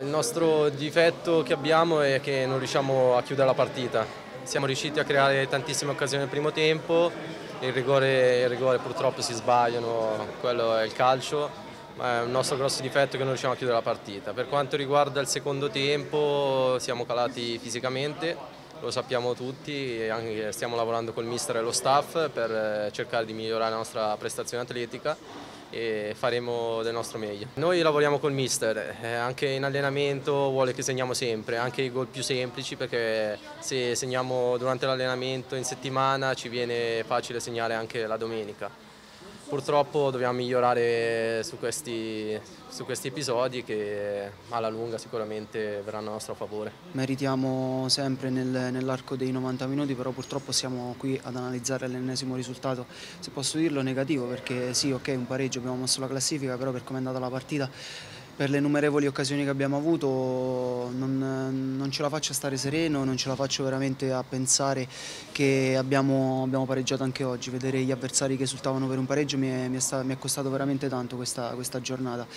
Il nostro difetto che abbiamo è che non riusciamo a chiudere la partita. Siamo riusciti a creare tantissime occasioni nel primo tempo, il rigore, il rigore purtroppo si sbagliano, quello è il calcio, ma è un nostro grosso difetto che non riusciamo a chiudere la partita. Per quanto riguarda il secondo tempo siamo calati fisicamente, lo sappiamo tutti e stiamo lavorando col mister e lo staff per eh, cercare di migliorare la nostra prestazione atletica e faremo del nostro meglio. Noi lavoriamo col mister, eh, anche in allenamento vuole che segniamo sempre, anche i gol più semplici perché se segniamo durante l'allenamento in settimana ci viene facile segnare anche la domenica. Purtroppo dobbiamo migliorare su questi, su questi, episodi che alla lunga sicuramente verranno a nostro favore. Meritiamo sempre nel, nell'arco dei 90 minuti, però purtroppo siamo qui ad analizzare l'ennesimo risultato, se posso dirlo negativo, perché sì, ok, un pareggio, abbiamo mosso la classifica, però per come è andata la partita per le numerevoli occasioni che abbiamo avuto non, non, ce la faccio a stare sereno, non ce la faccio veramente a pensare che abbiamo, abbiamo pareggiato anche oggi. Vedere gli avversari che esultavano per un pareggio mi è, mi è, stato, mi è costato veramente tanto questa, questa giornata.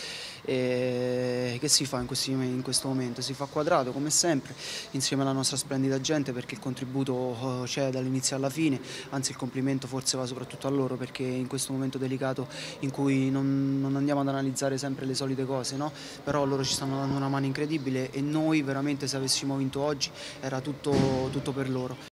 E che si fa in, questi, in, questo momento? Si fa quadrato come sempre insieme alla nostra splendida gente perché il contributo oh, c'è dall'inizio alla fine, anzi il complimento forse va soprattutto a loro perché in questo momento delicato in cui non, non andiamo ad analizzare sempre le solite cose, però loro ci stanno dando una mano incredibile e noi veramente se avessimo vinto oggi era tutto, tutto per loro.